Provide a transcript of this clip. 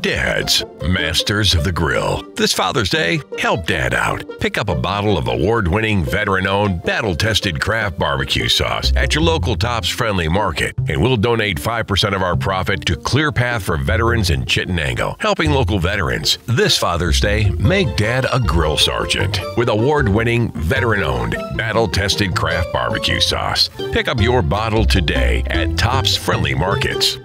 Dads, masters of the grill. This Father's Day, help Dad out. Pick up a bottle of award winning, veteran owned, battle tested craft barbecue sauce at your local Tops Friendly Market, and we'll donate 5% of our profit to Clear Path for Veterans in Chittenango, helping local veterans. This Father's Day, make Dad a grill sergeant with award winning, veteran owned, battle tested craft barbecue sauce. Pick up your bottle today at Tops Friendly Markets.